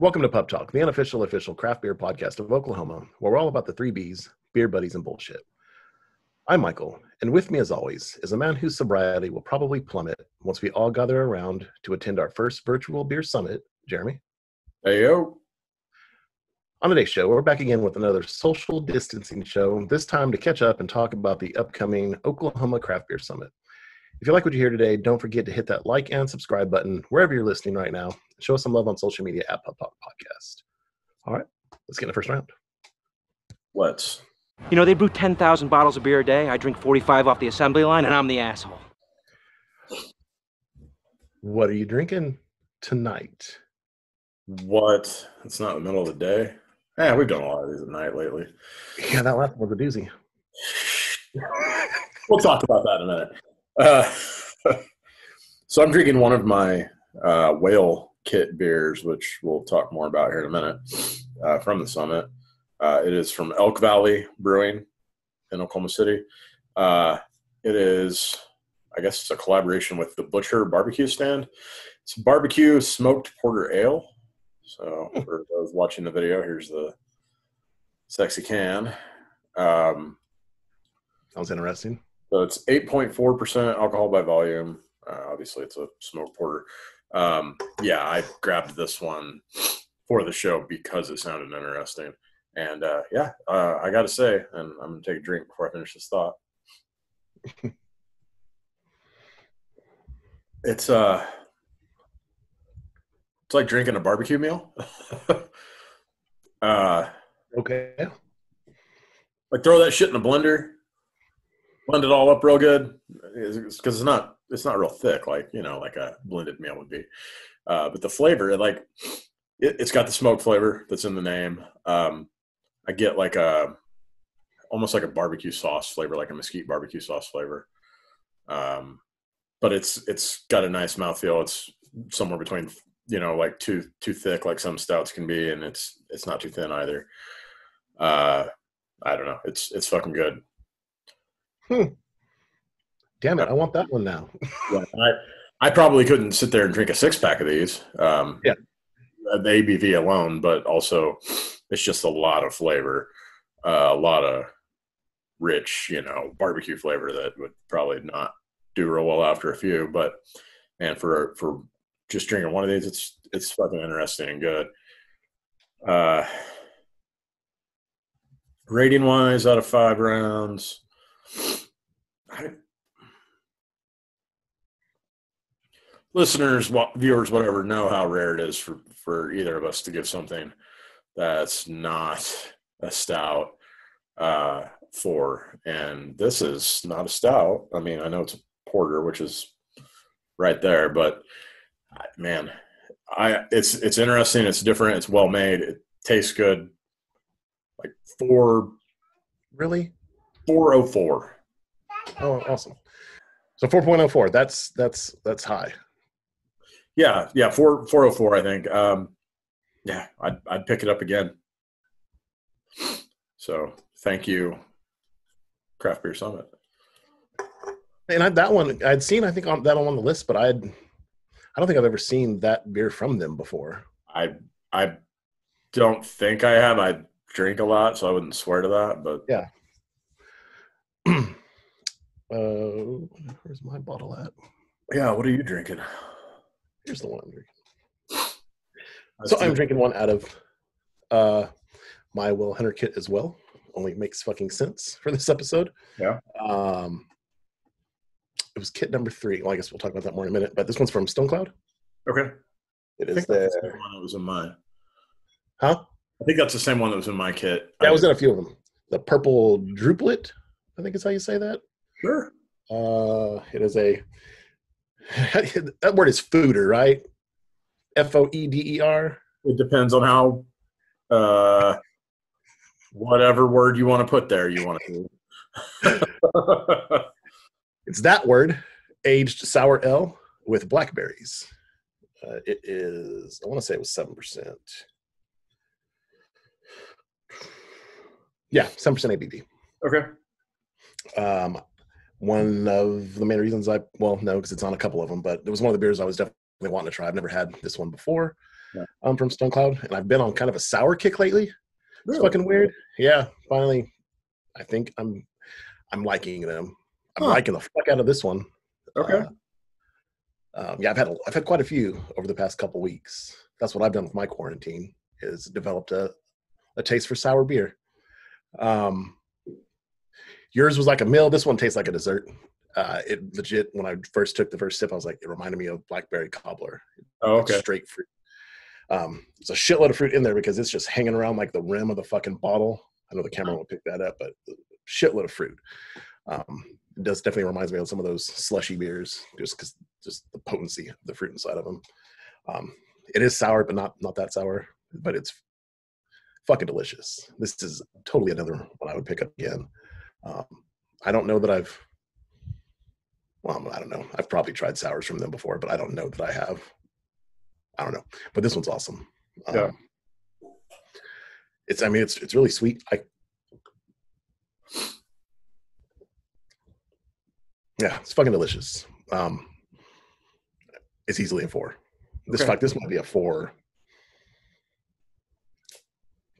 Welcome to Pub Talk, the unofficial official craft beer podcast of Oklahoma, where we're all about the three B's beer buddies and bullshit. I'm Michael, and with me, as always, is a man whose sobriety will probably plummet once we all gather around to attend our first virtual beer summit. Jeremy. Hey, yo. On today's show, we're back again with another social distancing show, this time to catch up and talk about the upcoming Oklahoma Craft Beer Summit. If you like what you hear today, don't forget to hit that like and subscribe button wherever you're listening right now. Show us some love on social media at Pub Talk Podcast. All right, let's get in the first round. Let's. You know, they brew 10,000 bottles of beer a day. I drink 45 off the assembly line, and I'm the asshole. What are you drinking tonight? What? It's not the middle of the day. Yeah, we've done a lot of these at night lately. Yeah, that last one was a doozy. We'll talk about that in a minute. Uh, so I'm drinking one of my uh, whale kit beers, which we'll talk more about here in a minute, uh, from the summit. Uh, it is from Elk Valley Brewing in Oklahoma City. Uh, it is, I guess, it's a collaboration with the Butcher Barbecue Stand. It's barbecue smoked porter ale. So for those watching the video, here's the sexy can. Um, Sounds interesting. So it's 8.4% alcohol by volume. Uh, obviously, it's a smoked porter. Um, yeah, I grabbed this one for the show because it sounded interesting. And uh, yeah, uh, I got to say, and I'm going to take a drink before I finish this thought. it's uh, it's like drinking a barbecue meal. uh, Okay. like throw that shit in a blender, blend it all up real good, because it's not it's not real thick like you know like a blended meal would be. Uh, but the flavor, like it, it's got the smoke flavor that's in the name. Um, I get like a almost like a barbecue sauce flavor, like a mesquite barbecue sauce flavor. Um, but it's it's got a nice mouthfeel. It's somewhere between you know like too too thick like some stouts can be, and it's it's not too thin either. Uh, I don't know. It's it's fucking good. Damn it, I want that one now. Yeah, I I probably couldn't sit there and drink a six pack of these. Um, Yeah. the ABV alone, but also it's just a lot of flavor, uh, a lot of rich, you know, barbecue flavor that would probably not do real well after a few. But man, for for just drinking one of these, it's it's fucking interesting and good. Uh, rating wise, out of five rounds, I, listeners, viewers, whatever, know how rare it is for for either of us to give something that's not a stout uh, for, and this is not a stout. I mean, I know it's a porter, which is right there, but man, I it's it's interesting. It's different. It's well made. It tastes good. Like four Really? four oh four. Oh, awesome. So 4.04. That's that's that's high. Yeah, yeah, four four oh four. I think. Um, yeah, I'd I'd pick it up again. So thank you, Craft Beer Summit. And I, that one I'd seen, I think on that one on the list, but I'd I don't think I've ever seen that beer from them before. I I don't think I have. I drink a lot, so I wouldn't swear to that. But Yeah. uh, where's my bottle at? yeah, what are you drinking? Here's the one I'm drinking. So I'm drinking one out of uh, my Whale Hunter kit as well. Only makes fucking sense for this episode. Yeah. Um, it was kit number three. Well, I guess we'll talk about that more in a minute. But this one's from Stonecloud. okay. It I is the one that was in mine. huh? I think that's the same one that was in my kit. That was in a few of them. The purple druplet, I think is how you say that. sure. Uh, it is a that word is fooder, right? F O E D E R. It depends on how, uh, whatever word you want to put there, you want to. It's that word, aged sour ale with blackberries. Uh, it is, I want to say it was 7%. Yeah, 7% ABV. okay. Um, one of the main reasons I, well, no, because it's on a couple of them, but it was one of the beers I was definitely wanting to try. I've never had this one before. Yeah. um, from Stonecloud, and I've been on kind of a sour kick lately. It's fucking weird. Yeah, finally, I think I'm I'm liking them. I'm Huh. liking the fuck out of this one. Okay. Uh, um, yeah, I've had a, I've had quite a few over the past couple weeks. That's what I've done with my quarantine is developed a, a taste for sour beer. Um, yours was like a meal. This one tastes like a dessert. Uh, it legit. When I first took the first sip, I was like, it reminded me of blackberry cobbler. Oh, Like okay. straight fruit. Um, there's a shitload of fruit in there because it's just hanging around like the rim of the fucking bottle. I know the camera won't pick that up, but shitload of fruit. Um, it does definitely reminds me of some of those slushy beers, just because just the potency of the fruit inside of them. Um, it is sour, but not not that sour. But it's fucking delicious. This is totally another one I would pick up again. Um, I don't know that I've. Well, I don't know. I've probably tried sours from them before, but I don't know that I have. I don't know, but this one's awesome. Um, Yeah. It's. I mean, it's it's really sweet. I. Yeah, it's fucking delicious. Um, it's easily a four. This Okay. fuck, this might be a four.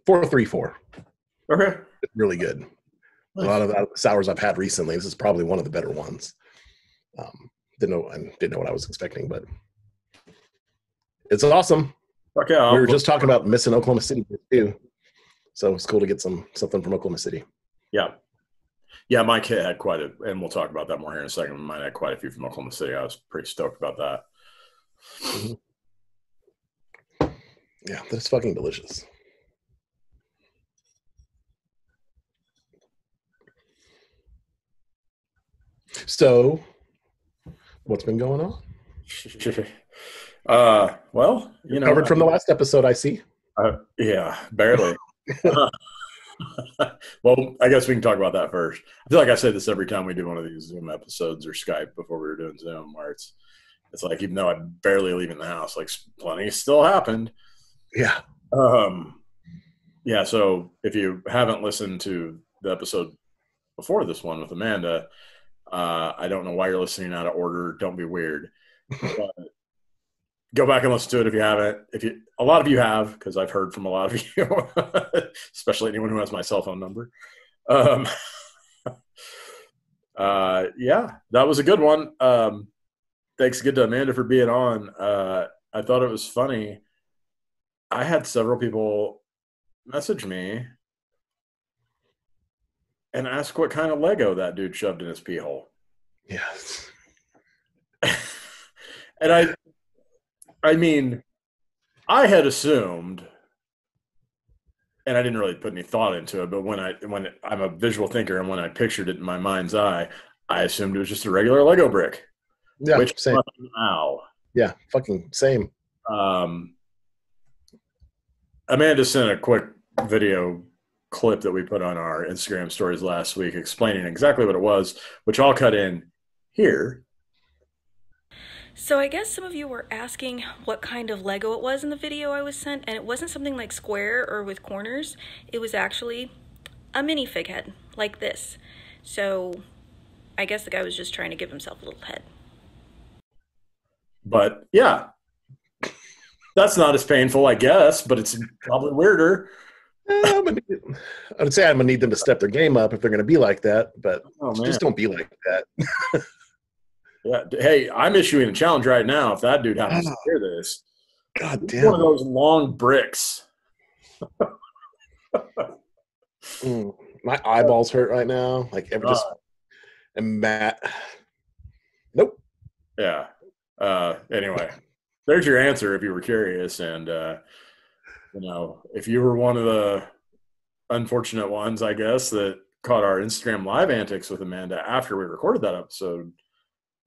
Four, three, four. Okay. It's really good. A lot of sours I've had recently. This is probably one of the better ones. Um, didn't know, I didn't know what I was expecting, but it's awesome. Okay. I'll we were just talking about missing Oklahoma City too, so it's cool to get some something from Oklahoma City. Yeah. Yeah, Mike had quite a, and we'll talk about that more here in a second. Mine had quite a few from Oklahoma City. I was pretty stoked about that. Yeah, that's fucking delicious. So, what's been going on? uh, well, you know, Covered from the last episode, I see. Uh, yeah, barely. well, I guess we can talk about that first. I feel like I say this every time we do one of these Zoom episodes or Skype before we were doing Zoom, where it's it's like even though I'm barely leaving the house, like plenty still happened. Yeah, Um, yeah. So if you haven't listened to the episode before this one with Amanda, uh, I don't know why you're listening out of order. Don't be weird. Go back and listen to it if you haven't. If you, a lot of you have, because I've heard from a lot of you, especially anyone who has my cell phone number. Um, uh, yeah, that was a good one. Um, thanks again to Amanda for being on. Uh, I thought it was funny. I had several people message me and ask what kind of Lego that dude shoved in his pee hole. Yes. and I, I mean, I had assumed, and I didn't really put any thought into it. But when I, when I'm a visual thinker, and when I pictured it in my mind's eye, I assumed it was just a regular Lego brick. Yeah, which same. ow. Yeah, fucking same. Um, Amanda sent a quick video clip that we put on our Instagram stories last week explaining exactly what it was, which I'll cut in here. So I guess some of you were asking what kind of Lego it was in the video I was sent, and it wasn't something like square or with corners. It was actually a minifig head, like this. So I guess the guy was just trying to give himself a little head. But yeah, that's not as painful, I guess, but it's probably weirder. Eh, I'm gonna- I would say I'm gonna need them to step their game up if they're gonna be like that, but Oh, just don't be like that. Yeah. Hey, I'm issuing a challenge right now. If that dude happens to Ah. hear this, God it's one of damn. those long bricks. Mm, my eyeballs hurt right now. Like ever just Uh. and Matt. Nope. Yeah. Uh, anyway, there's your answer if you were curious. And, uh, you know, if you were one of the unfortunate ones, I guess, that caught our Instagram live antics with Amanda after we recorded that episode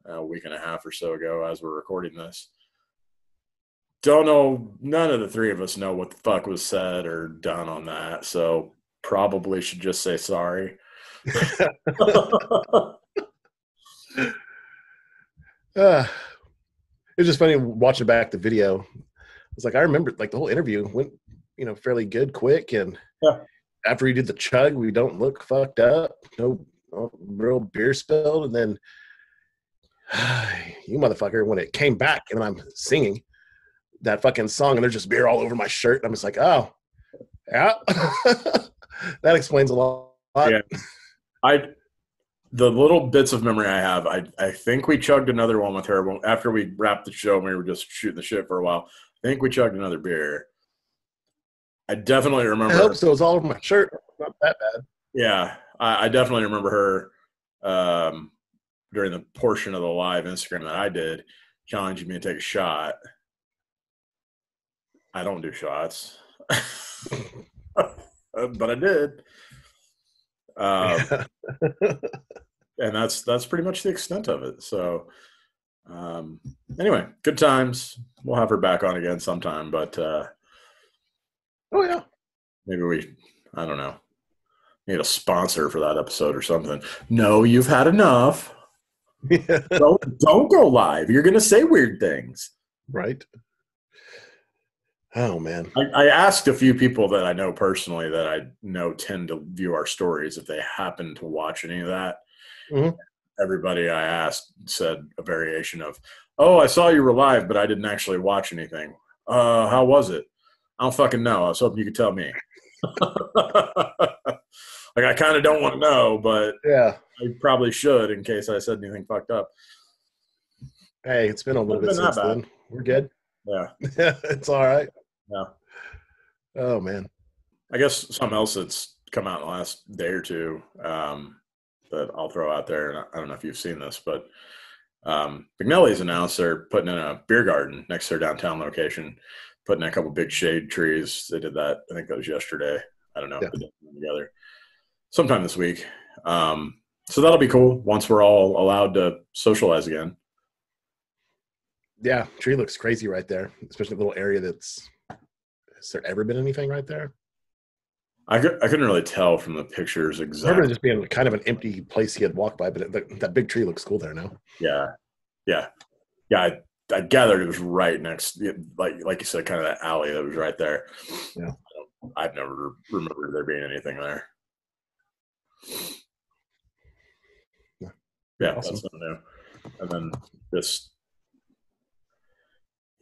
uh, a week and a half or so ago as we're recording this. Don't know, none of the three of us know what the fuck was said or done on that. So probably should just say sorry. Uh, it was just funny watching back the video. Was like, I remember like the whole interview went, you know, fairly good, quick, and Yeah. after we did the chug, we don't look fucked up. No, no real beer spilled, and then you motherfucker, when it came back and I'm singing, that fucking song, and there's just beer all over my shirt. I'm just like, oh, yeah, that explains a lot. Yeah. I the little bits of memory I have, I I think we chugged another one with her after we wrapped the show. and We were just shooting the shit for a while. I think we chugged another beer. I definitely remember. I hope so. It was all over my shirt. Not that bad. Yeah, I, I definitely remember her um, during the portion of the live Instagram that I did, challenging me to take a shot. I don't do shots, but I did. Um, and that's that's pretty much the extent of it. So, um, anyway, good times. We'll have her back on again sometime, but uh, oh yeah, maybe we. I don't know. Need a sponsor for that episode or something. No, you've had enough. don't don't go live. You're gonna say weird things. Right. Oh man. I, I, asked a few people that I know personally that I know tend to view our stories if they happen to watch any of that. Mm-hmm. Everybody I asked said a variation of, "Oh, I saw you were live, but I didn't actually watch anything. Uh, how was it? I don't fucking know. I was hoping you could tell me." like I kind of don't want to know, but yeah, I probably should in case I said anything fucked up. Hey, it's been a little bit since then. We're good. Yeah, it's all right. Yeah. Oh man. I guess something else that's come out in the last day or two um, that I'll throw out there, and I don't know if you've seen this, but um, McNally's announced they're putting in a beer garden next to their downtown location, putting in a couple big shade trees. They did that. I think that was yesterday. I don't know. Yeah. Together, sometime this week. Um, so that'll be cool once we're all allowed to socialize again. Yeah, tree looks crazy right there, especially the little area that's. Has there ever been anything right there? I, could, I couldn't really tell from the pictures exactly. I just being kind of an empty place he had walked by, but it, that big tree looks cool there now. Yeah, yeah, yeah. I, I gathered it was right next, like like you said, kind of that alley that was right there. Yeah, I've never remembered there being anything there. Yeah, yeah awesome. that's new. And then just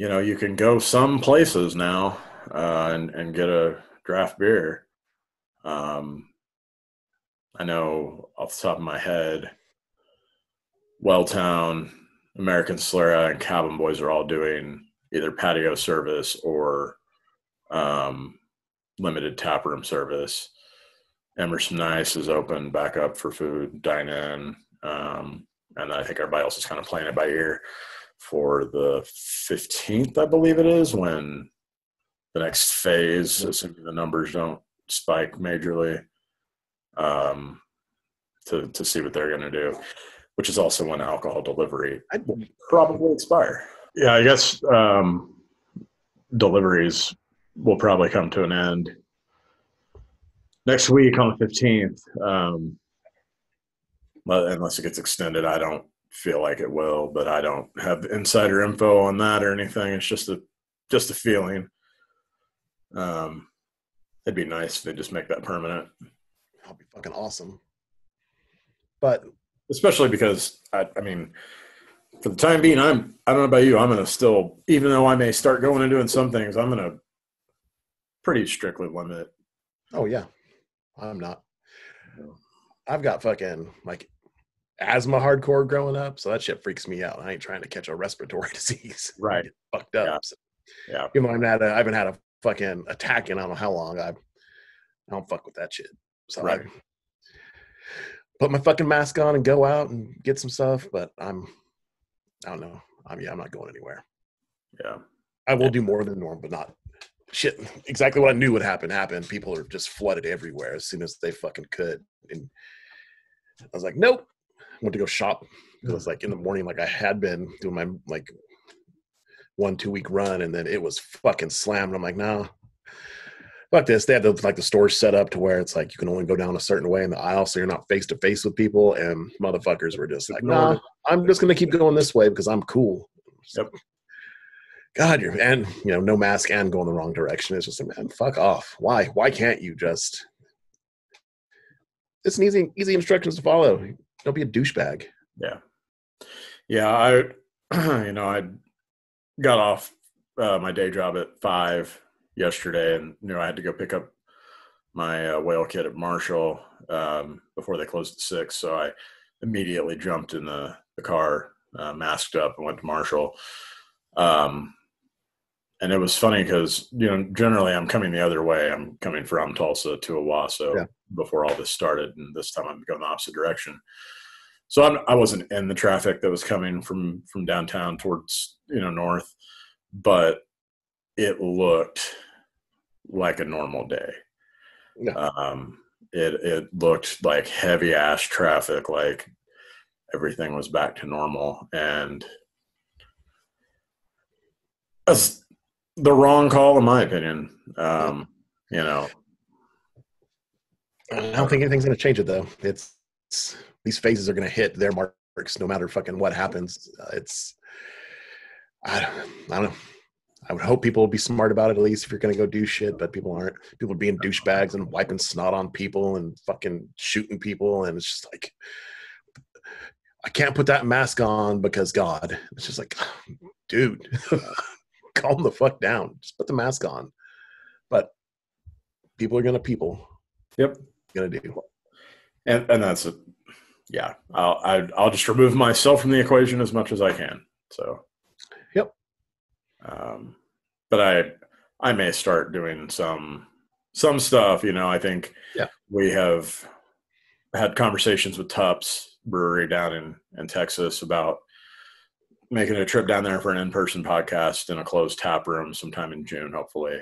you know, you can go some places now uh, and and get a draft beer. Um, I know off the top of my head, Welltown, American Solera, and Cabin Boys are all doing either patio service or um, limited tap room service. Emerson Nice is open back up for food, dine in. Um, and I think everybody else is kind of playing it by ear for the 15th, I believe it is, when the next phase, assuming the numbers don't spike majorly, um, to, to see what they're going to do, which is also when alcohol delivery will probably expire. Yeah, I guess um, deliveries will probably come to an end next week on the 15th. Um, unless it gets extended, I don't feel like it will, but I don't have insider info on that or anything. It's just a just a feeling. Um, it'd be nice if they just make that permanent. That'll be fucking awesome. But especially because I, I mean, for the time being, I'm I don't know about you. I'm gonna still, even though I may start going and doing some things, I'm gonna pretty strictly limit. Oh yeah, I'm not. I've got fucking like asthma hardcore growing up, so that shit freaks me out. I ain't trying to catch a respiratory disease. Right. fucked up. Yeah. So, yeah. You know, I'm not. I haven't had a fucking attacking. I don't know how long. I, I don't fuck with that shit. So right. I put my fucking mask on and go out and get some stuff. But I'm, I don't know. I'm yeah. I'm not going anywhere. Yeah. I will do more than normal, but not shit. Exactly what I knew would happen happened. People are just flooded everywhere as soon as they fucking could. And I was like, nope, went to go shop it was like in the morning, like I had been doing my like one two week run, and then it was fucking slammed. I'm like, no, fuck this. They had the, like the stores set up to where it's like you can only go down a certain way in the aisle, so you're not face to face with people. And motherfuckers were just like, nah, I'm just gonna keep going this way because I'm cool. Yep. God, you're and you know no mask and going the wrong direction. It's just like, man, fuck off. Why? Why can't you just? It's an easy easy instructions to follow don't be a douchebag. Yeah, yeah. I, you know, I got off uh, my day job at five yesterday, and knew I had to go pick up my uh, whale kit at Marshall um, before they closed at six. So I immediately jumped in the, the car, uh, masked up, and went to Marshall. Um, and it was funny because you know generally I'm coming the other way. I'm coming from Tulsa to Owasso Yeah. before all this started, and this time I'm going the opposite direction. So I'm, I wasn't in the traffic that was coming from from downtown towards you know north, but it looked like a normal day. Yeah. Um, it it looked like heavy ass traffic, like everything was back to normal, and that's the wrong call in my opinion. Um, you know, I don't think anything's going to change it though. It's, it's these phases are going to hit their marks no matter fucking what happens. Uh, it's I don't, I don't know. I would hope people will be smart about it at least if you're going to go do shit, but people aren't. People are being douchebags and wiping snot on people and fucking shooting people, and it's just like I can't put that mask on because God. It's just like, dude, calm the fuck down. Just put the mask on. But people are gonna people. Yep. Gonna do. and and that's a yeah. I'll I, I'll just remove myself from the equation as much as I can. So. Yep. Um, but I I may start doing some some stuff. You know, I think Yeah. we have had conversations with TUPPS Brewery down in in Texas about making a trip down there for an in-person podcast in a closed tap room sometime in June, hopefully.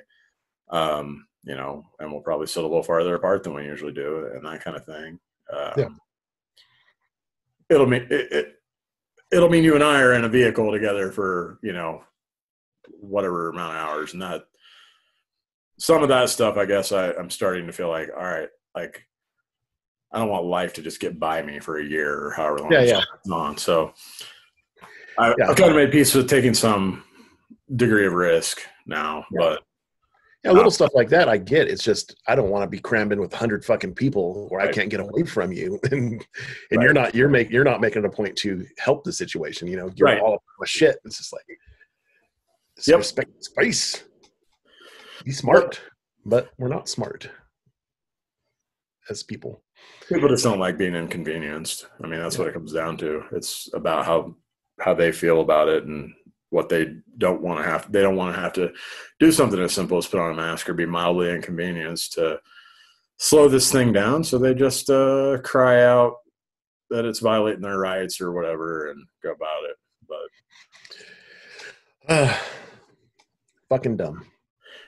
Um, you know, and we'll probably sit a little farther apart than we usually do, and that kind of thing. Um, Yeah. It'll mean it, it. It'll mean you and I are in a vehicle together for you know whatever amount of hours, and that some of that stuff. I guess I, I'm starting to feel like, all right, like I don't want life to just get by me for a year or however long Yeah, it's yeah. on. So I, Yeah. I've kind of made peace with taking some degree of risk now, Yeah. but Yeah, little um, stuff like that I get. It's just I don't want to be crammed in with hundred fucking people where I can't get away from you, and and Right. you're not you're make you're not making it a point to help the situation. You know, you're Right. all up my shit. It's just like Yep. respect space. Be smart, but we're not smart as people. people just don't like being inconvenienced. I mean, that's what it comes down to. It's about how how they feel about it and what they don't want to have. They don't want to have to do something as simple as put on a mask or be mildly inconvenienced to slow this thing down. So they just uh, cry out that it's violating their rights or whatever and go about it. But Uh, fucking dumb.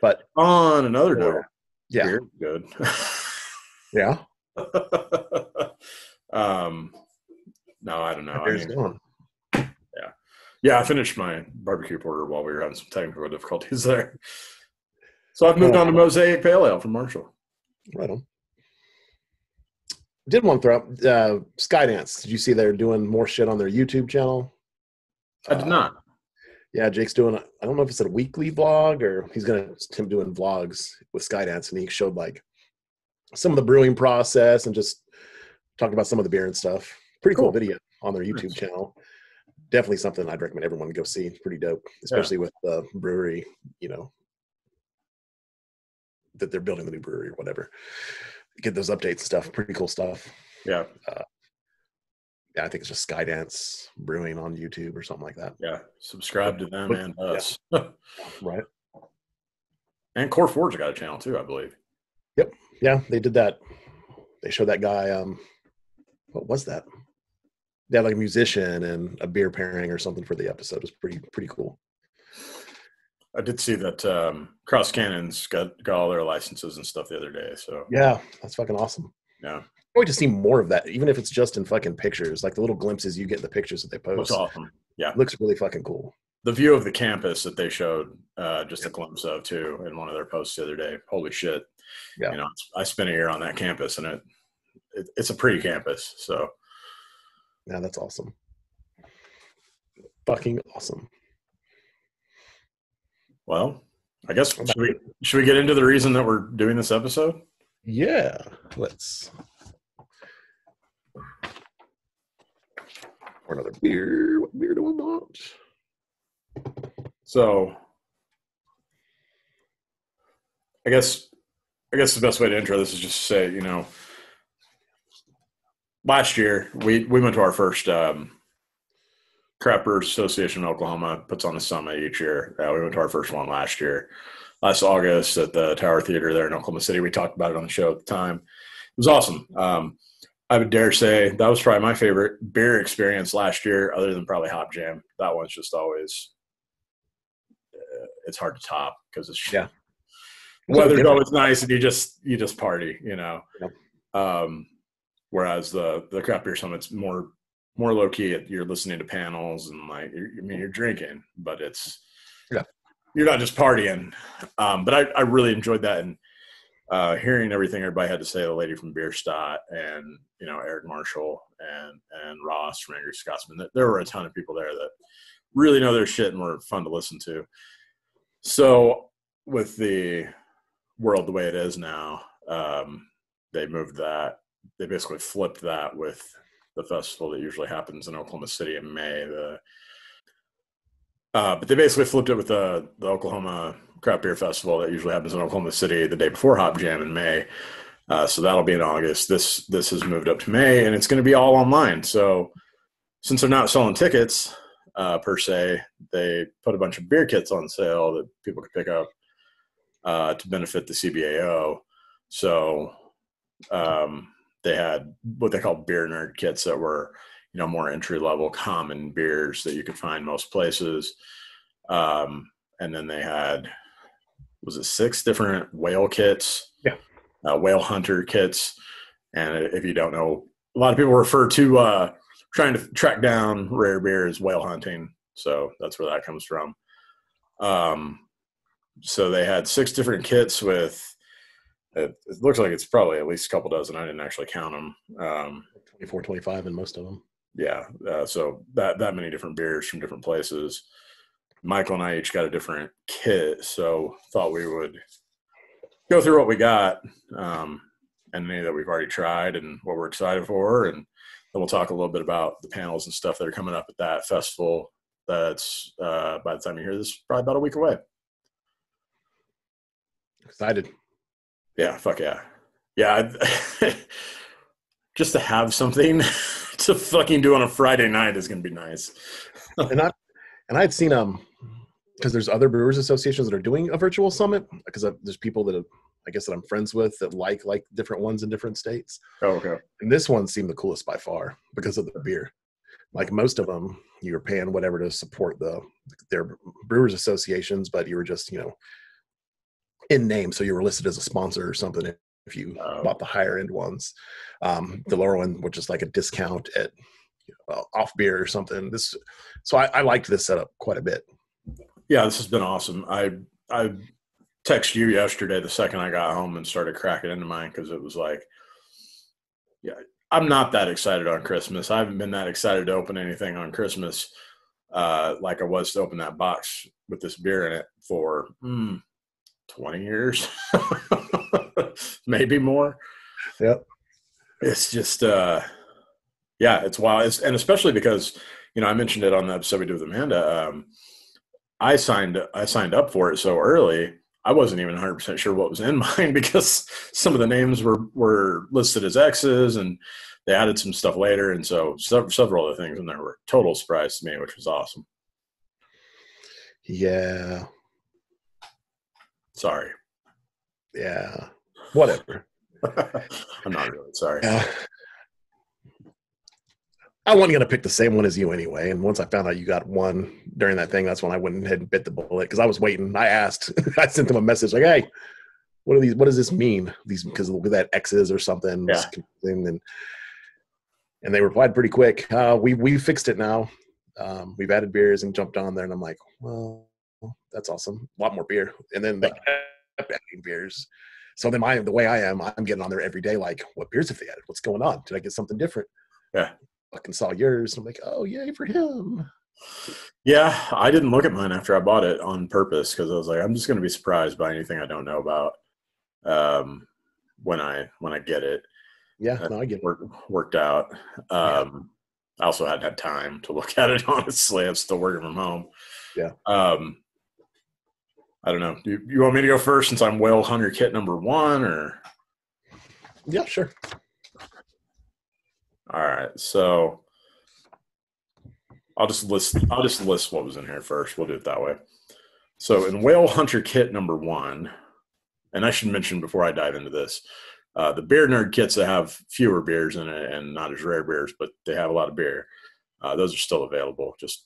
But on another note, yeah, beer's good. yeah, um, no, I don't know. I mean. Yeah, I finished my barbecue porter while we were having some technical difficulties there. So I've moved on to Mosaic Pale Ale from Marshall. Right on. Did one throw up uh, Skydance. Did you see they're doing more shit on their YouTube channel? I did Uh, not. Yeah, Jake's doing. I don't know if it's a weekly vlog or he's gonna him doing vlogs with Skydance, and he showed like some of the brewing process and just talked about some of the beer and stuff. Pretty cool, Cool. video on their YouTube Nice. channel. Definitely something I'd recommend everyone go see. It's pretty dope, especially with the brewery. You know that they're building the new brewery or whatever. Get those updates and stuff. Pretty cool stuff. Yeah, Yeah, I think it's just Skydance Brewing on YouTube or something like that. yeah. Subscribe to them and Yeah. us. Right. and Core Forge got a channel too, I believe. Yep. Yeah, they did that. They showed that guy. Um, what was that? They had like a musician and a beer pairing or something for the episode. It was pretty pretty cool. I did see that um, Cross Cannons got, got all their licenses and stuff the other day. So Yeah, that's fucking awesome. yeah, I wait to see more of that, even if it's just in fucking pictures, like the little glimpses you get in the pictures that they looks post. awesome. Yeah, Looks really fucking cool. the view of the campus that they showed uh, just a glimpse of too in one of their posts the other day. Holy shit! Yeah. You know, I spent a year on that campus, and it, it it's a pretty campus. So Yeah, that's awesome. Fucking awesome. Well, I guess should we should we get into the reason that we're doing this episode? Yeah, let's. Or another beer. What beer do we want? So, I guess I guess the best way to intro this is just to say, you know, last year we we went to our first um, Craft Brewers Association in Oklahoma puts on a summit each year. Uh, we went to our first one last year, last August at the Tower Theater there in Oklahoma City. We talked about it on the show at the time. It was awesome. Um, I would dare say that was probably my favorite beer experience last year, other than probably Hop Jam. That one's just always uh, it's hard to top because it's Yeah. weather's always nice and you just you just party, you know. Yep. Um, whereas the the craft beer summit's more more low key. You're listening to panels and like you're, I mean you're drinking, but it's Yeah. you're not just partying. Um, but I I really enjoyed that and uh, hearing everything everybody had to say, the lady from Bierstadt and you know Eric Marshall and and Ross from Angry Scotsman, th- there were a ton of people there that really know their shit and were fun to listen to. So with the world the way it is now, um, they moved that. They basically flipped that with the festival that usually happens in Oklahoma City in May. The uh, but they basically flipped it with the the Oklahoma Craft Beer Festival that usually happens in Oklahoma City the day before Hop Jam in May. Uh, so that'll be in August. This this has moved up to May, and it's going to be all online. So since they're not selling tickets uh, per se, they put a bunch of beer kits on sale that people could pick up uh, to benefit the CBAO. So um, they had what they call beer nerd kits that were you know more entry level common beers that you could find most places. Um, and then they had was it six different whale kits? Yeah. uh, whale hunter kits. And if you don't know a lot of people refer to uh, trying to track down rare beer as whale hunting. So that's where that comes from. Um, so they had six different kits with it, it looks like it's probably at least a couple dozen i didn't actually count them um, 24, 25 in most of them. yeah uh, so that that many different beers from different places michael and i each got a different kit so thought we would go through what we got um, and any that we've already tried and what we're excited for and then we'll talk a little bit about the panels and stuff that are coming up at that festival that's uh, by the time you hear this probably about a week away Excited. Yeah fuck yeah yeah just to have something to fucking do on a friday night is gonna be nice and I and I'd seen um because there's other brewers associations that are doing a virtual summit because there's people that I guess that I'm friends with that like like different ones in different states. oh, okay And this one seemed the coolest by far because of the beer. Like most of them, you were paying whatever to support the their brewers associations, but you were just you know in name, so you were listed as a sponsor or something if you Oh. bought the higher end ones. Um, the lower one, which is like a discount at you know, off beer or something. This, so I, I liked this setup quite a bit. Yeah, this has been awesome. I I texted you yesterday the second I got home and started cracking into mine because it was like, yeah, I'm not that excited on Christmas. I haven't been that excited to open anything on Christmas uh, like I was to open that box with this beer in it for mm, 20 years, maybe more. Yep. It's just, uh, yeah, it's wild. It's, and especially because, you know, I mentioned it on the episode we did with Amanda. Um, I signed I signed up for it so early. I wasn't even 100 percent sure what was in mine because some of the names were were listed as X's and they added some stuff later, and so several, several other things in there were total surprise to me, which was awesome. Yeah. Sorry, Yeah. Whatever. I'm not really sorry. Yeah. I wasn't gonna pick the same one as you anyway. And once I found out you got one during that thing, that's when I went ahead and bit the bullet because I was waiting. I asked, I sent them a message like, "Hey, what are these? What does this mean? These because of that X's or something?" Yeah. And and, and they replied pretty quick. Uh, we we fixed it now. Um, we've added beers and jumped on there, and I'm like, well, that's awesome. A lot more beer, and then they kept adding beers. So then, my the way I am, I'm getting on there every day. Like, what beers have they added? What's going on? Did I get something different? Yeah. Fucking saw yours. I'm like, oh yay for him. Yeah, I didn't look at mine after I bought it on purpose because I was like, I'm just going to be surprised by anything I don't know about um, when I when I get it. Yeah, no, I get it. work, worked out. Um, I also hadn't had time to look at it. Honestly, I'm still working from home. Yeah. Um, I don't know. Do you, you want me to go first since I'm Whale Hunter Kit number one, or Yeah, sure. all right? So I'll just list. I'll just list what was in here first. We'll do it that way. So in Whale Hunter Kit number one, and I should mention before I dive into this, uh, the beer nerd kits that have fewer beers in it and not as rare beers, but they have a lot of beer. Uh, those are still available. Just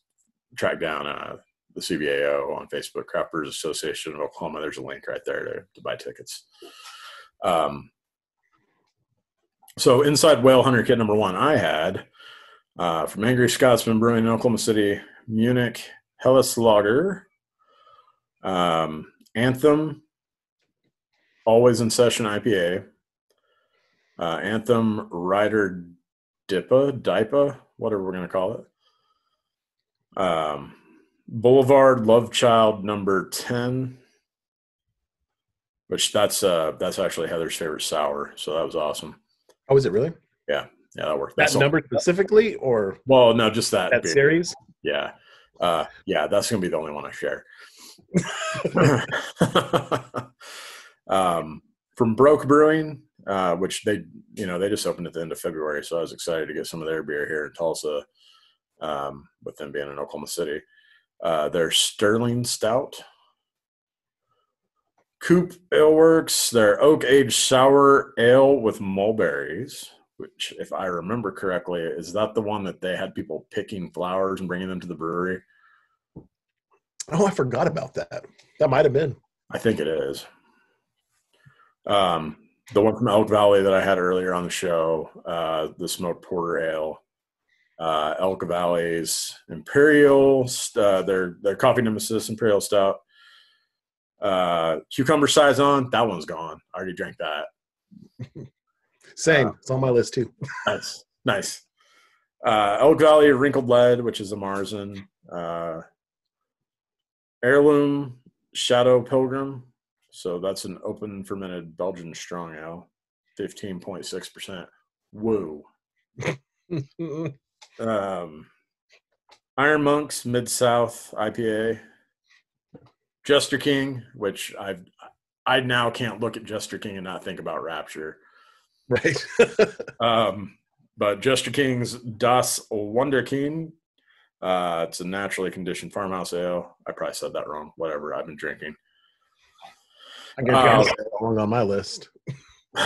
track down uh, the CBAO on Facebook, Craft Brewers Association of Oklahoma. There's a link right there to, to buy tickets. Um, so inside Whale Hunter Kit number one, I had uh, from Angry Scotsman Brewing in Oklahoma City, Munich, Helles Lager, um, Anthem, Always in Session IPA, uh, Anthem Rider Dipa, Dipa, whatever we're going to call it. Um, Boulevard Love Child number 10, which that's uh that's actually Heather's favorite sour, so that was awesome. Oh, is it really? Yeah, yeah, that worked. That That's all- number specifically or Well, no, just that, that beer. series? Yeah. Uh, yeah, that's gonna be the only one I share. um, from Broke Brewing, uh, which they, you know, they just opened at the end of February, so I was excited to get some of their beer here in Tulsa, um, with them being in Oklahoma City. Uh, their Sterling Stout, Coop Ale Works, their Oak Age Sour Ale with mulberries. Which, if I remember correctly, is that the one that they had people picking flowers and bringing them to the brewery? Oh, I forgot about that. That might have been. I think it is. Um, the one from Elk Valley that I had earlier on the show, uh, the smoked porter ale, uh, Elk Valley's Imperial, uh, their their coffee nemesis Imperial Stout, uh, cucumber saison. That one's gone. I already drank that. Same. Uh, it's on my list too. Nice, nice. Uh, Elk Valley Wrinkled Lead, which is a Marzen. Uh, Heirloom Shadow Pilgrim. So that's an open fermented Belgian strong ale, fifteen point six percent. Woo. Um, Iron Monks Mid South IPA. Jester King, which I've I now can't look at Jester King and not think about Rapture. right. Um, but Jester King's Das Wunderkind. Uh, it's a naturally conditioned farmhouse ale. I probably said that wrong. Whatever. I've been drinking. I guess you wrong on my list.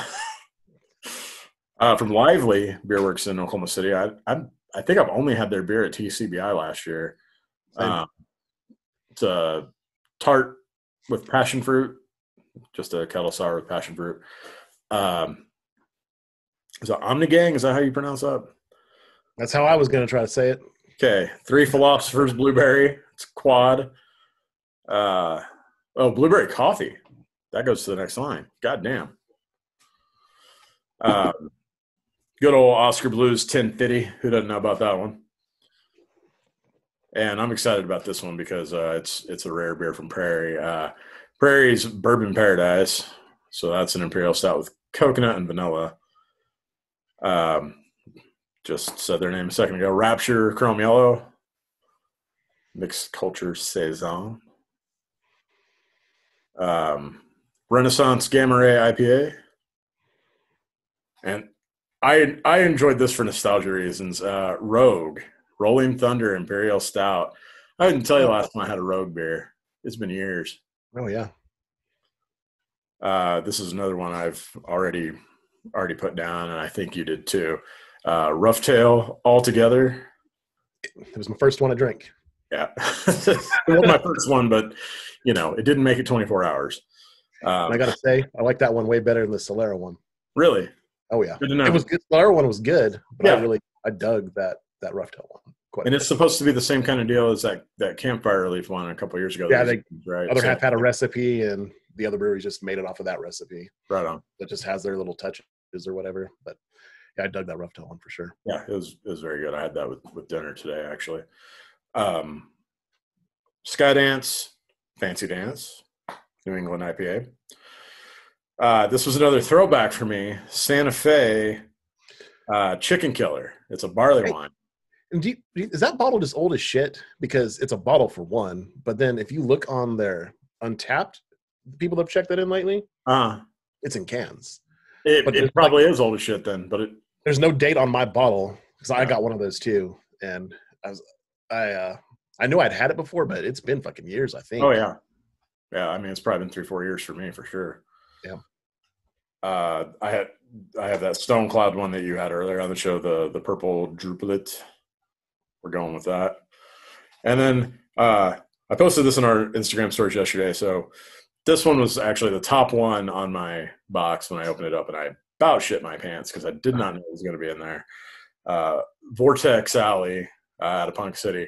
Uh, from Lively Beer Works in Oklahoma City. I, I I think I've only had their beer at TCBI last year. Um, it's a tart with passion fruit, just a kettle sour with passion fruit. Um, is it Omnigang? Is that how you pronounce that? That's how I was going to try to say it. Okay, three philosophers blueberry. It's quad. Uh, oh, blueberry coffee. That goes to the next line. God damn. Um, good old Oskar Blues 1050. Who doesn't know about that one? And I'm excited about this one because uh, it's it's a rare beer from Prairie. Uh, Prairie's Bourbon Paradise. So that's an imperial stout with coconut and vanilla. Um, just said their name a second ago. Rapture Chrome Yellow, Mixed Culture Saison, um, Renaissance Gamma Ray IPA, and I I enjoyed this for nostalgia reasons. Uh, Rogue Rolling Thunder Imperial Stout. I didn't tell you last time I had a Rogue beer. It's been years. Oh yeah. Uh, this is another one I've already already put down, and I think you did too. Uh, Roughtail altogether. It was my first one to drink. Yeah, it wasn't my first one, but you know, it didn't make it 24 hours. Um, I got to say, I like that one way better than the Solera one. really Oh yeah. good to know. It was good. Solera one was good, but I really I dug that that Roughtail one. Quite and it's supposed to be the same kind of deal as that that campfire relief one a couple years ago. Yeah, was- right. other So- half had a recipe, and the other breweries just made it off of that recipe. right on. That just has their little touches or whatever. But yeah, I dug that Roughtail one for sure. Yeah, it was it was very good. I had that with, with dinner today actually. Um, Skydance, Fancy Dance, New England IPA. Uh, this was another throwback for me. Santa Fe uh, Chicken Killer. It's a barley Hey. wine. You, is that bottle just old as shit? Because it's a bottle for one, but then if you look on their Untappd. People have checked that in lately. Uh, It's in cans. it, But it probably is old as shit then, but it, There's no date on my bottle because I got one of those too, and I was I uh I knew I'd had it before, but it's been fucking years. I think. oh yeah, yeah. I mean, it's probably been three, four years for me for sure. Uh, I had I have that Stonecloud one that you had earlier on the show, the the purple drupelet. We're going with that, and then uh, I posted this in our Instagram stories yesterday. So this one was actually the top one on my box when I opened it up, and I about shit my pants because I did not know it was going to be in there. Uh, Vortex Alley uh, out of Ponca City.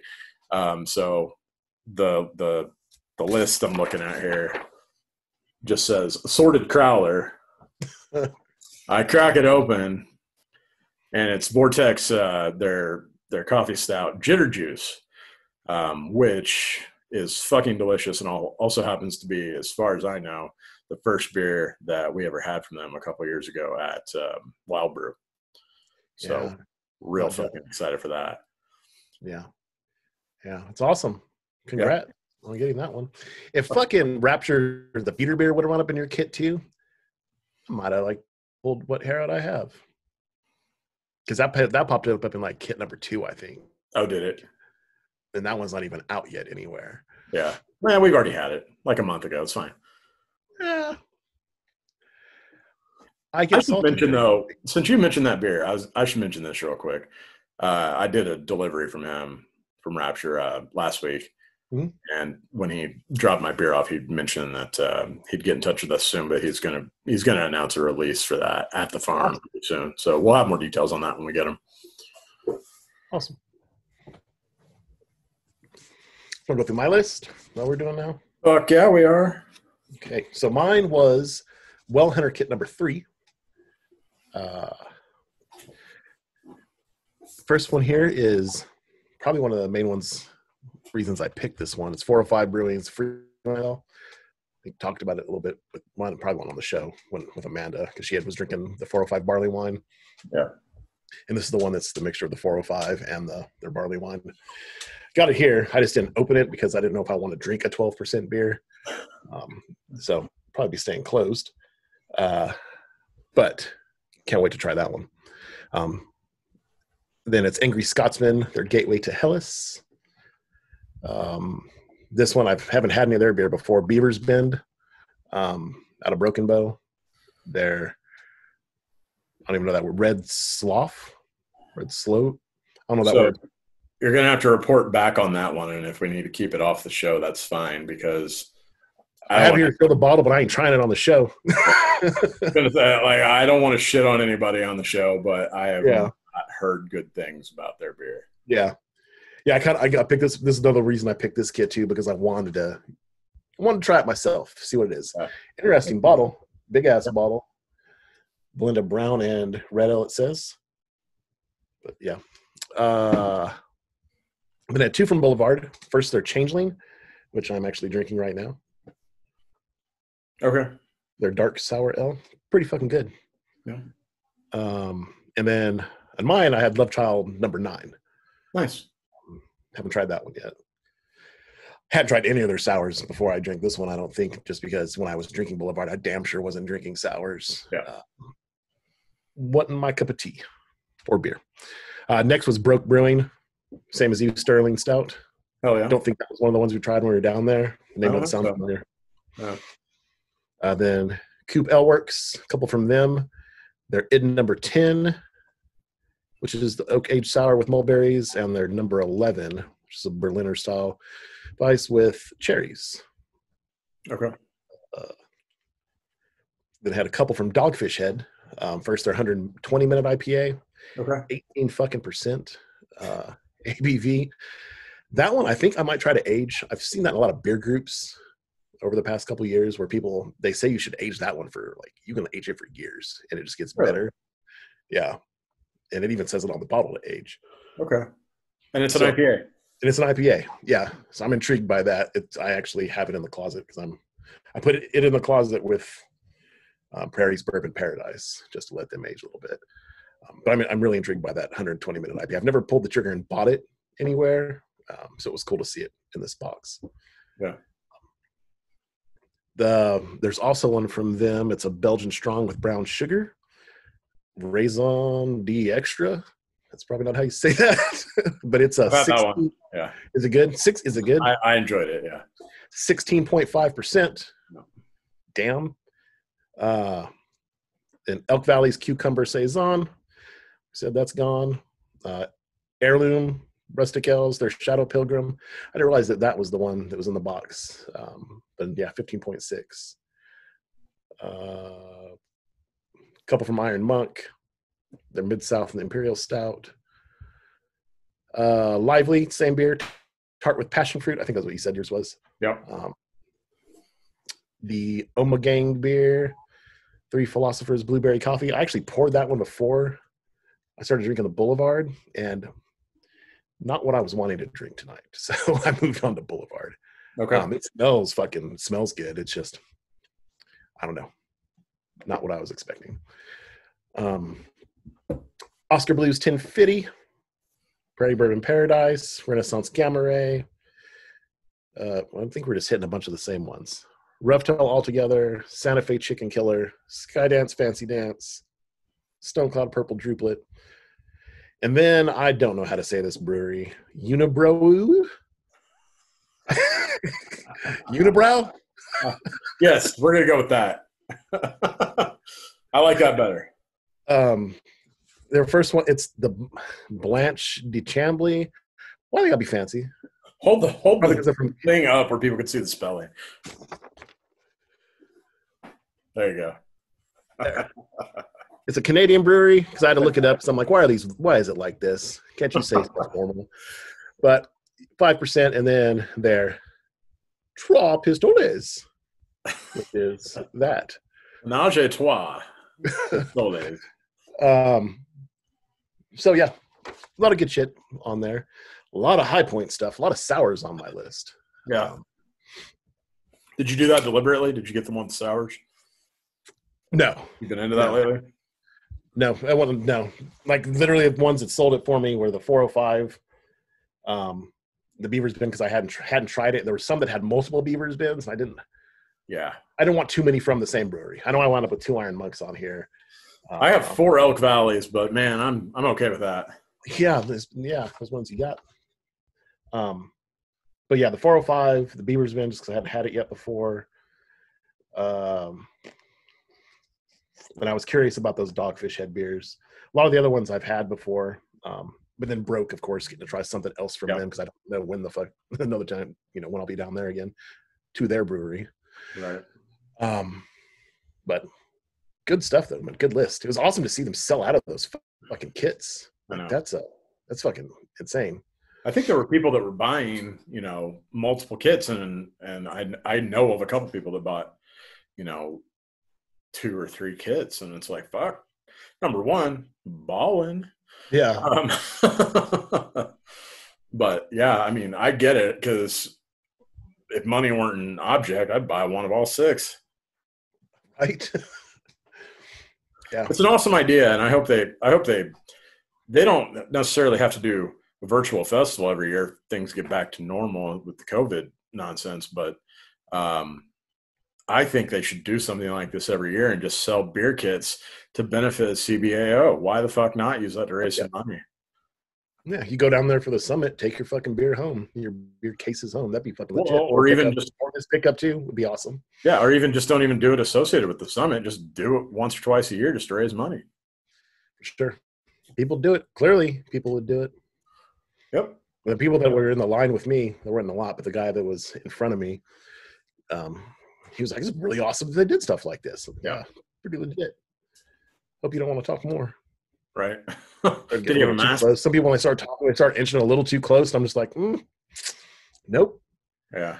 Um, so the the the list I'm looking at here just says assorted crowler. I crack it open, and it's Vortex uh, their their coffee stout jitter juice, um, which is fucking delicious, and also happens to be, as far as I know, the first beer that we ever had from them a couple years ago at um, Wild Brew. So Yeah. real Love that. fucking excited for that. Yeah. Yeah. It's awesome. Congrats on getting that one. If fucking Rapture, the beater beer would have run up in your kit too, might have like pulled what hair out I have. Because that that popped up up in like kit number two, I think. Oh, did it? And that one's not even out yet anywhere. Yeah. Man, we've already had it like a month ago. It's fine. Yeah. I guess I should mention though, since you mentioned that beer, I was I should mention this real quick. Uh, I did a delivery from him from Rapture uh, last week, Mhm. and when he dropped my beer off, he mentioned that um, he'd get in touch with us soon, but he's gonna he's gonna announce a release for that at the farm pretty soon. So we'll have more details on that when we get them. Awesome. Want to go through my list? What we're doing now? Fuck yeah, we are. Okay, so mine was Whale Hunter kit number three. Uh, first one here is probably one of the main ones. Reasons I picked this one. It's 405 Brewing's Free Oil. We talked about it a little bit with one, probably one on the show when, with Amanda because she had, was drinking the 405 barley wine. Yeah. And this is the one that's the mixture of the 405 and the their barley wine. Got it here. I just didn't open it because I didn't know if I want to drink a 12% beer. Um, so probably be staying closed. Uh, but can't wait to try that one. Um, then it's Angry Scotsman, their gateway to Hellas. Um, this one I haven't had any of their beer before. Beaver's Bend, um, out of Broken Bow. They're I don't even know that word. Red Slough, Red Slow. I don't know that So word. you're gonna have to report back on that one, and if we need to keep it off the show, that's fine because I have don't here to fill the bottle, but I ain't trying it on the show. like I don't want to shit on anybody on the show, but I have Yeah. not heard good things about their beer. Yeah, yeah. I kind of I got picked this. This is another reason I picked this kit too because I wanted to I wanted to try it myself, see what it is. Yeah. Interesting bottle, big ass bottle. Blend of brown and red ale. It says, but yeah. Uh, then I had two from Boulevard. First, they're Changeling, which I'm actually drinking right now. Okay. Their dark sour ale, pretty fucking good. Yeah. Um, and then on mine, I had Love Child number nine. Nice. Haven't tried that one yet. Hadn't tried any other sours before I drank this one. I don't think, just because when I was drinking Boulevard, I damn sure wasn't drinking sours. Yeah. Uh, wasn't my cup of tea or beer. Uh, next was Broke Brewing, same as you, Sterling Stout. Oh yeah. I don't think that was one of the ones we tried when we were down there. The name I of it don't sounds so. familiar. Yeah. Uh, then Coop Ale Works, a couple from them. They're in number 10, which is the oak aged sour with mulberries, and their number 11, which is a Berliner style spice with cherries. Okay. Then had a couple from Dogfish Head. Um, first, their 120 minute IPA, Okay. 18 fucking percent uh, ABV. That one, I think I might try to age. I've seen that in a lot of beer groups over the past couple years where people they say you should age that one for like you can age it for years and it just gets Really? better. Yeah, and it even says it on the bottle to age. Okay. And it's an IPA. And it's an IPA. Yeah, so I'm intrigued by that. It's I actually have it in the closet because I'm I put it, it in the closet with um, Prairie's Bourbon Paradise just to let them age a little bit. Um, but I'm I'm really intrigued by that 120 minute IPA. I've never pulled the trigger and bought it anywhere, um, so it was cool to see it in this box. Yeah. The, there's also one from them. It's a Belgian strong with brown sugar, Raison D'Extra. That's probably not how you say that, but it's a. I've 16. Yeah. Is it good? Six. Is it good? I, I enjoyed it. Yeah. Sixteen point five percent. Damn. Uh, and Elk Valley's cucumber saison. Said that's gone. Uh, heirloom rustic ales. Their shadow pilgrim. I didn't realize that that was the one that was in the box. Um, but yeah, fifteen point six. Uh, couple from Iron Monk. Their Mid South and the Imperial Stout. Uh, Lively, same beer, tart with passion fruit. I think that's what you said yours was. Yep. Um, the Omegang beer, Three Philosophers Blueberry Coffee. I actually poured that one before I started drinking the Boulevard, and not what I was wanting to drink tonight. So I moved on to Boulevard. Okay. Um, it smells fucking smells good. It's just, I don't know, not what I was expecting. Um, Oskar Blues 1050, Prairie Bird in Paradise, Renaissance Gamma Ray. Uh, I think we're just hitting a bunch of the same ones. Roughtail Altogether, Santa Fe Chicken Killer, Skydance Fancy Dance, Stonecloud Purple Druplet. And then I don't know how to say this brewery. Unibrow? Unibrow? yes, we're gonna go with that. I like that better. Um, their first one, it's the Blanche de Chambly. Why they gotta be fancy? Hold the the from thing up where people can see the spelling. There you go. it's a Canadian brewery because I had to look it up. So I'm like, why are these? Why is it like this? Can't you say stuff normal? But five percent, and then their Trois Pistoles, which is that. Nage a trois. Um, so yeah, a lot of good shit on there. A lot of high point stuff. A lot of sours on my list. Yeah. Um, Did you do that deliberately? Did you get them on the sours? no, You been into that No. lately? no, I wasn't. No, like literally the ones that sold it for me were the 405, um, the Beavers Bend because I hadn't tr- hadn't tried it. There were some that had multiple Beavers Bends. And I didn't. Yeah. I don't want too many from the same brewery. I know I wound up with two Iron Monks on here. I have Um, four Elk Valleys, but man, I'm I'm okay with that. Yeah, there's, yeah, those ones you got. Um, but yeah, the 405, the Beavers just because I hadn't had it yet before. Um, and I was curious about those Dogfish Head beers. A lot of the other ones I've had before, um, but then broke, of course, getting to try something else from Yep. them because I don't know when the fuck another time, you know, when I'll be down there again to their brewery. Right. Um, but good stuff though, man. Good list. It was awesome to see them sell out of those fucking kits. I know. Like, that's a that's fucking insane. I think there were people that were buying, you know, multiple kits, and and I I know of a couple people that bought, you know, two or three kits, and it's like fuck. Number one, balling. Yeah. Um, but yeah, I mean, I get it because if money weren't an object, I'd buy one of all six. Right. yeah. It's an awesome idea, and I hope they, I hope they, they don't necessarily have to do a virtual festival every year. if Things get back to normal with the COVID nonsense, but um, I think they should do something like this every year and just sell beer kits to benefit CBAO. Why the fuck not use that to raise some money? Yeah. You go down there for the summit, take your fucking beer home, your beer cases home. That'd be fucking legit. Well, or even up- just or just pick up too would be awesome. Yeah, or even just don't even do it associated with the summit. Just do it once or twice a year just to raise money. For sure. People do it. Clearly, people would do it. Yep. The people that were in the line with me, there weren't a lot, but the guy that was in front of me, um, he was like, "It's really awesome that they did stuff like this." Yeah, pretty legit. Hope you don't want to talk more. Right. Or Did get you have a mask? close. Some people, when they start talking, they start inching a little too close. And I'm just like, mm, nope. Yeah.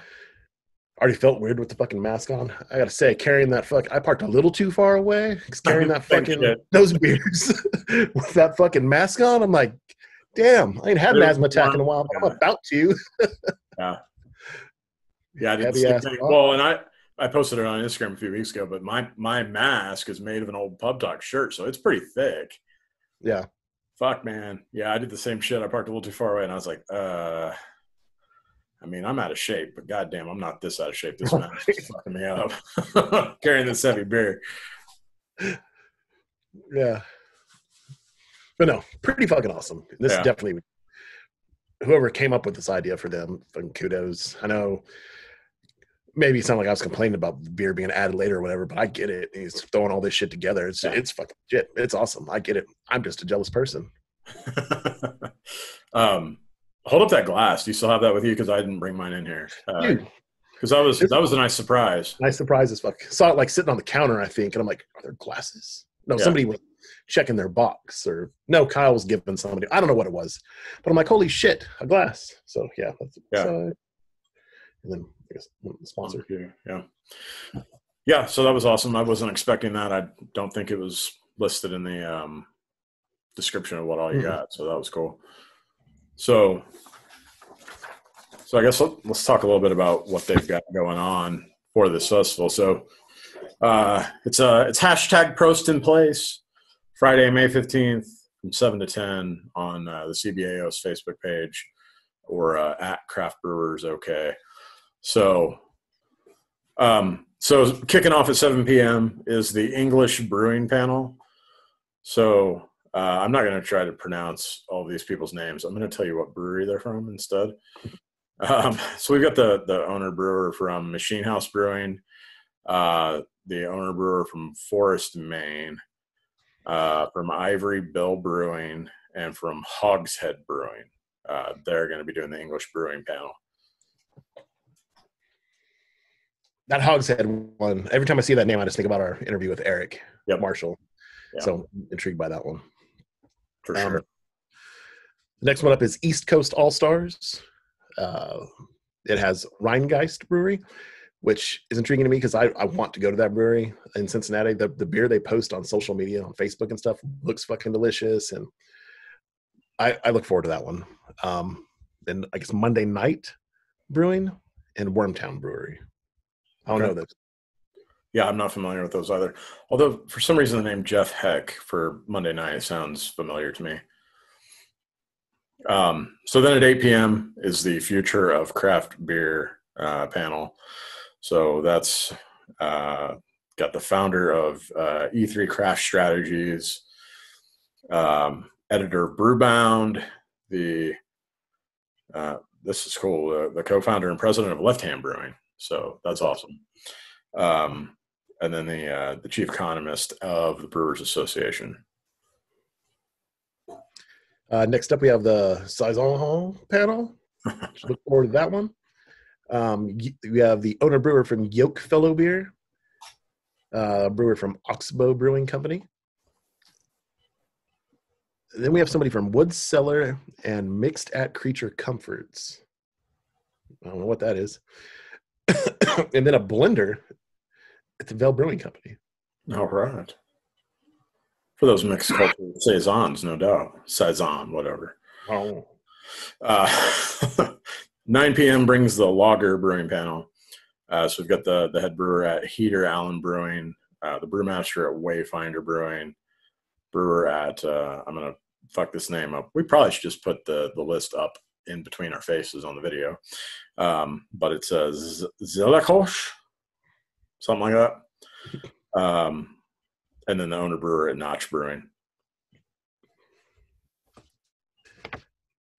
Already felt weird with the fucking mask on. I gotta say, carrying that fuck, I parked a little too far away. carrying that fucking those beers with that fucking mask on, I'm like, damn, I ain't had an asthma attack in a while, but I'm about to. Yeah, I did the Heavy same ass Well, and I I posted it on Instagram a few weeks ago, but my my mask is made of an old pub talk shirt, so it's pretty thick. Yeah, Fuck man. Yeah, I did the same shit. I parked a little too far away and I was like, uh I mean, I'm out of shape, but goddamn, I'm not this out of shape. This match is fucking me up. Carrying this heavy beer. Yeah. But no, pretty fucking awesome. This Yeah. definitely whoever came up with this idea for them. Fucking kudos. I know maybe it sounded like I was complaining about beer being added later or whatever, but I get it. He's throwing all this shit together. It's Yeah. it's fucking shit. It's awesome. I get it. I'm just a jealous person. um, hold up that glass. Do you still have that with you? Because I didn't bring mine in here. Dude, Because that was that was a nice surprise. nice surprise as fuck. Saw it like sitting on the counter, I think, and I'm like, are there glasses? No, Yeah. somebody was checking their box, or no, Kyle was giving somebody. I don't know what it was, but I'm like, holy shit, a glass. So yeah, that's, Yeah. so- and then Sponsor. Yeah. Yeah, so that was awesome. I wasn't expecting that. I don't think it was listed in the um, description of what all you Mhm. got. So that was cool. So, so I guess let, let's talk a little bit about what they've got going on for this festival. So, uh, it's uh, it's hashtag Prost in place Friday, May fifteenth, from seven to ten on uh, the CBAO's Facebook page or uh, at Craft Brewers. Okay, so um, so kicking off at 7 p.m. is the English Brewing Panel. So uh, I'm not going to try to pronounce all these people's names. I'm going to tell you what brewery they're from instead. Um, so we've got the the owner brewer from Machine House Brewing, uh, the owner brewer from Forest, Maine, uh, from Ivory Bill Brewing, and from Hogshead Brewing. Uh, they're going to be doing the English Brewing Panel. That Hogshead one. Every time I see that name, I just think about our interview with Eric Yep. Marshall. Yeah. So intrigued by that one. For Um, sure. The next one up is East Coast All Stars. Uh, it has Rhinegeist Brewery, which is intriguing to me because I, I want to go to that brewery in Cincinnati. The, the beer they post on social media, on Facebook and stuff, looks fucking delicious. And I, I look forward to that one. Um, and I guess Monday Night Brewing and Wormtown Brewery. I don't Okay. know those. Yeah, I'm not familiar with those either. Although for some reason the name Jeff Heck for Monday night sounds familiar to me. Um, so then at 8 p.m. is the future of craft beer uh, panel. So that's uh, got the founder of uh, E3 Craft Strategies, um, editor of Brewbound, the uh, this is cool, the co-founder and president of Left Hand Brewing. So that's awesome. Um, and then the uh, the chief economist of the Brewers Association. Uh, next up, we have the Saison Hall panel. Look forward to that one. Um, we have the owner brewer from Yoke Fellow Beer, uh, brewer from Oxbow Brewing Company. Then we have somebody from Wood Cellar and Mixed at Creature Comforts. I don't know what that is. and then a blender at the Vale Brewing Company. All right. For those mixed culture saisons, no doubt. Saison, whatever. Oh, Uh, 9 p.m. brings the Lager Brewing Panel. Uh, so we've got the the head brewer at Heater Allen Brewing, uh, the brewmaster at Wayfinder Brewing, brewer at uh, I'm gonna fuck this name up. We probably should just put the the list up in between our faces on the video, um, but it says Zelakosh, something like that. Um, and then the owner brewer at Notch Brewing.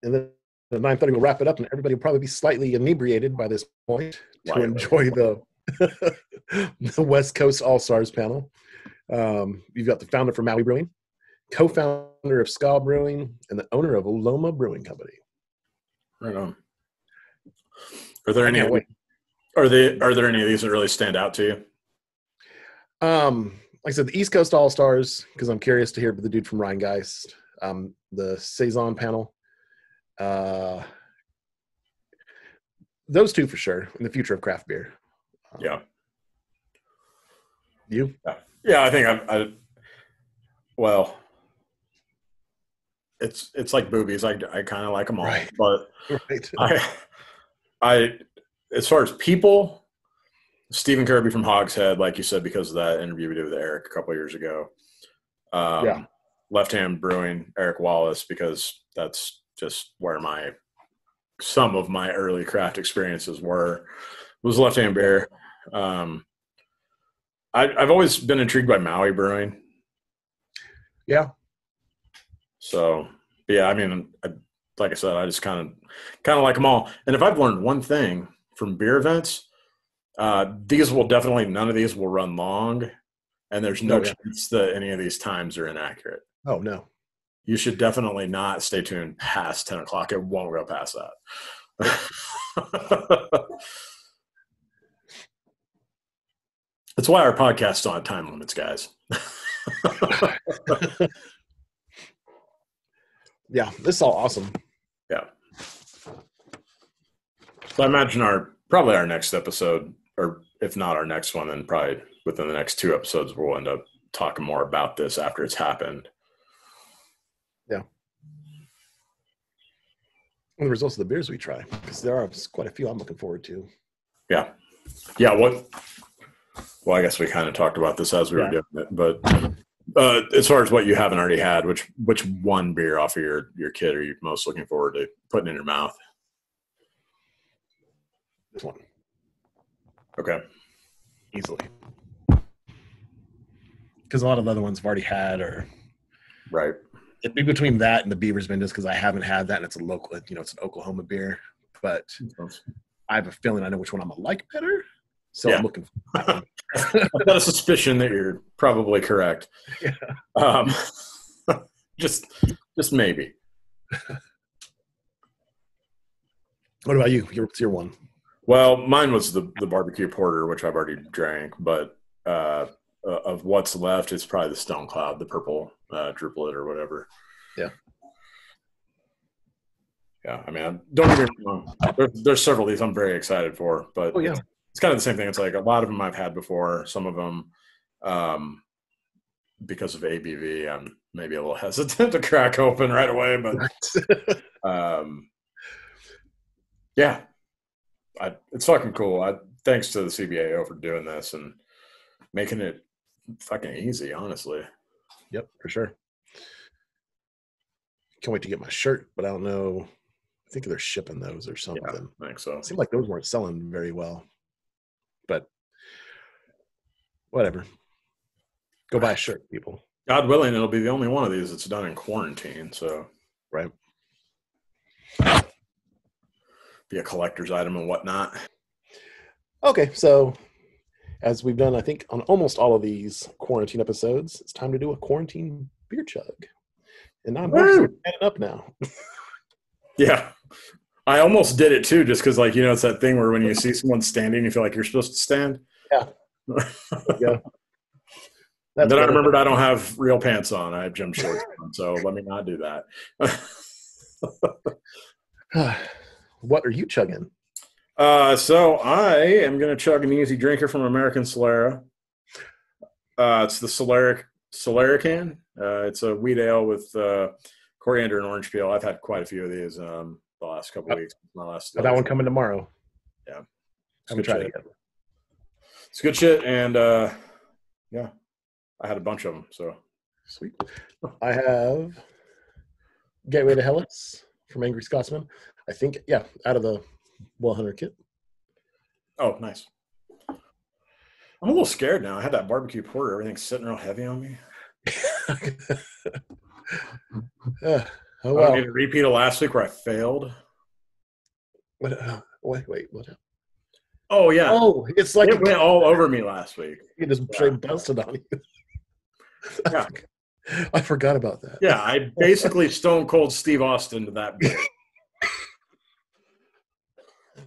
and then at 9.30 we'll wrap it up and everybody will probably be slightly inebriated by this point to enjoy the the west coast all-stars panel um, you've got the founder from maui brewing co-founder of ska brewing and the owner of oloma brewing company Right on. Are there any? wait. Are they? Are there any of these that really stand out to you? um, like i said the east coast all-stars because i'm curious to hear the dude from rhinegeist um, the saison panel uh, those two for sure in the future of craft beer Um, Yeah, you yeah. I think I. I well, it's it's like boobies. I I kind of like them all, Right. but right I I as far as people, Stephen Kirby from Hogshead, like you said, because of that interview we did with Eric a couple years ago. Um, Left Hand Brewing, Eric Wallace, because that's just where my some of my early craft experiences were was left hand beer. Um, I, I've always been intrigued by Maui brewing. Yeah. So yeah, I mean, I, like I said, I just kind of kind of like them all. And if I've learned one thing from beer events, uh, these will definitely none of these will run long, and there's no Oh, yeah. chance that any of these times are inaccurate. Oh no. You should definitely not stay tuned past ten o'clock. It won't go past that. That's why our podcasts don't have time limits, guys. Yeah, this is all awesome. Yeah. So I imagine our probably our next episode, or if not our next one, then probably within the next two episodes, we'll end up talking more about this after it's happened. Yeah. And the results of the beers we try, because there are quite a few I'm looking forward to. Yeah. Yeah. What? Well, I guess we kind of talked about this as we Yeah. were doing it, but uh, as far as what you haven't already had, which which one beer off of your your kit are you most looking forward to putting in your mouth? This one Okay. easily, because a lot of the other ones I've already had, or Right. it'd be between that and the Beaver's Bend, just because I haven't had that, and it's a local, you know, it's an Oklahoma beer. But I have a feeling I know which one I'm gonna like better, so Yeah. I'm looking. I've got a suspicion that you're probably correct. Yeah. Um, just, just maybe. What about you? Your, your one? Well, mine was the the barbecue porter, which I've already drank, but uh, uh, of what's left, it's probably the Stonecloud, the purple uh, druplet or whatever. Yeah. Yeah, I mean, don't get me wrong. There, there's several of these I'm very excited for, but Oh, yeah. It's kind of the same thing. It's like a lot of them I've had before. Some of them, um, because of ABV, I'm maybe a little hesitant to crack open right away. But um, yeah, I, it's fucking cool. I thanks to the CBAO for doing this and making it fucking easy. Honestly, Yep, for sure. Can't wait to get my shirt, but I don't know. I think they're shipping those or something. I think so. It seemed like those weren't selling very well, but whatever. Go buy a shirt, people. God willing, it'll be the only one of these that's done in quarantine. So Right. be a collector's item and whatnot. Okay, so as we've done, I think on almost all of these quarantine episodes, it's time to do a quarantine beer chug. And I'm Woo! up now. Yeah. I almost did it too, just because, like, you know, it's that thing where when you see someone standing, you feel like you're supposed to stand. Yeah. That's then I remembered I don't have real pants on. I have gym shorts on, so let me not do that. what are you chugging? uh, so I am going to chug an easy drinker from American Solera. Uh, it's the Solaric Solarican. Uh, it's a wheat ale with uh, coriander and orange peel. I've had quite a few of these um, the last couple weeks. My last that one coming tomorrow. Yeah. Haven't Good tried shit. it. It's good shit, and uh, yeah, I had a bunch of them. So Sweet. I have Gateway to Hellas from Angry Scotsman. I think, yeah, out of the Whale Hunter kit. Oh, nice. I'm a little scared now. I had that barbecue porter. Everything's sitting real heavy on me. Uh, oh, I need to repeat of last week where I failed. What, uh, wait, wait, what? Oh yeah, Oh, it's like it went all over me last week. it just straight busted on you. Yeah. I forgot about that. Yeah, I basically stone cold Steve Austin to that.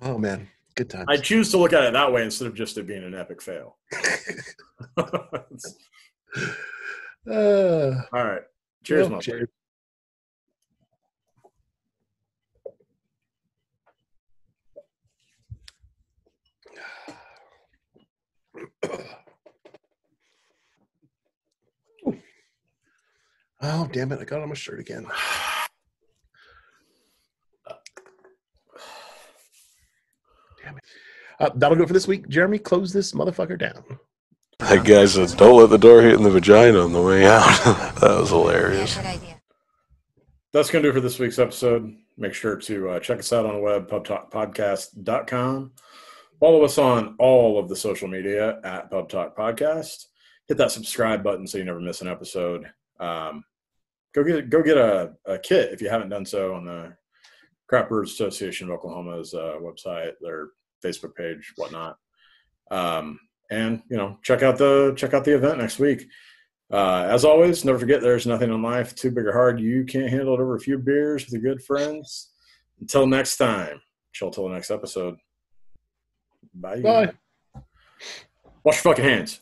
Oh man, good times. I choose to look at it that way instead of just it being an epic fail. uh, all right. Cheers, well, my cheers. Oh damn it! I got on my shirt again. Damn it! Uh, that'll do it for this week. Jeremy, close this motherfucker down. That guy said, "Don't let the door hit in the vagina on the way out." that was hilarious. Good idea. That's going to do it for this week's episode. Make sure to uh, check us out on the web, pubtalkpodcast.com. Follow us on all of the social media at Pub Talk Podcast. Hit that subscribe button so you never miss an episode. Um, go get go get a, a kit if you haven't done so on the Craft Brewers Association of Oklahoma's uh, website, their Facebook page, whatnot. Um, and you know, check out the check out the event next week. Uh, as always, never forget there's nothing in life too big or hard you can't handle it over a few beers with your good friends. Until next time, chill till the next episode. Bye. Bye. Wash your fucking hands.